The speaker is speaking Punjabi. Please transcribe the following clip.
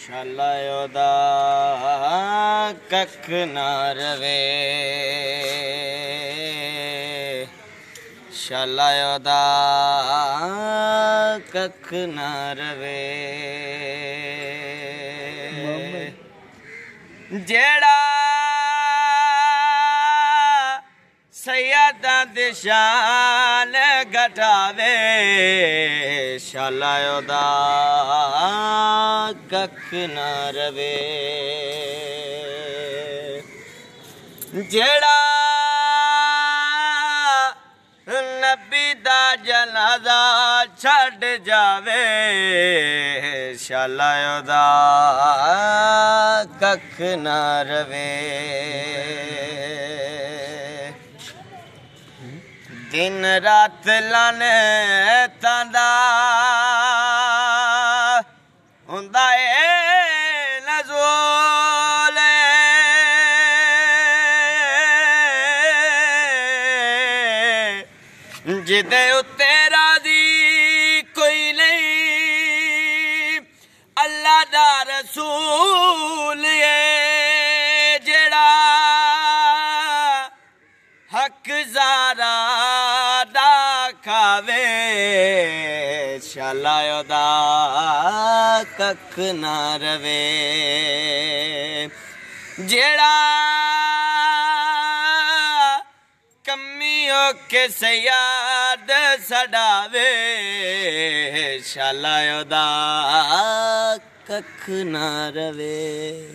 ਸ਼ਾਲਾ ਉਹਦਾ ਕੱਖ ਨਾ ਰਵੇ। ਸ਼ਾਲਾ ਉਹਦਾ ਕੱਖ ਨਾ ਰਵੇ। ਜਿਹੜਾ ਸੈਯਦਾਂ ਦੇ ਸ਼ਾਨ ਘਟਾਵੇ, ਸ਼ਾਲਾ ਉਹਦਾ ਕੱਖ ਨਾ ਰਵੇ ਜਿਹੜਾ ਨਬੀ ਦਾ ਜਨਾਜ਼ਾ ਛੱਡ ਜਾਵੇ ਸ਼ਾਲਾ ਉਹਦਾ ਕੱਖ ਨਾ ਰਵੇ ਦਿਨ ਰਾਤ ਲਾਨੇ ਤਾਂਦਾ ਜਿਹਦੇ ਉੱਤੇ ਰਾਜ਼ੀ ਕੋਈ ਨਹੀਂ। ਅੱਲਾ ਦਾ ਰਸੂਲ ਏ ਜਿਹੜਾ ਹੱਕ ਜ਼ਾਰਾ ਦਾ ਖਾਵੇ। ਸ਼ਾਲਾ ਉਹਦਾ ਕੱਖ ਨਾ ਰਵੇ। ਜਿਹੜਾ ਕੰਮੀ ਹੋ ਕੇ ਸਿਆਦ ਸੜਾਵੇ ਸ਼ਾਲਾ ਉਹਦਾ ਕੱਖ ਨਾ ਰਵੇ।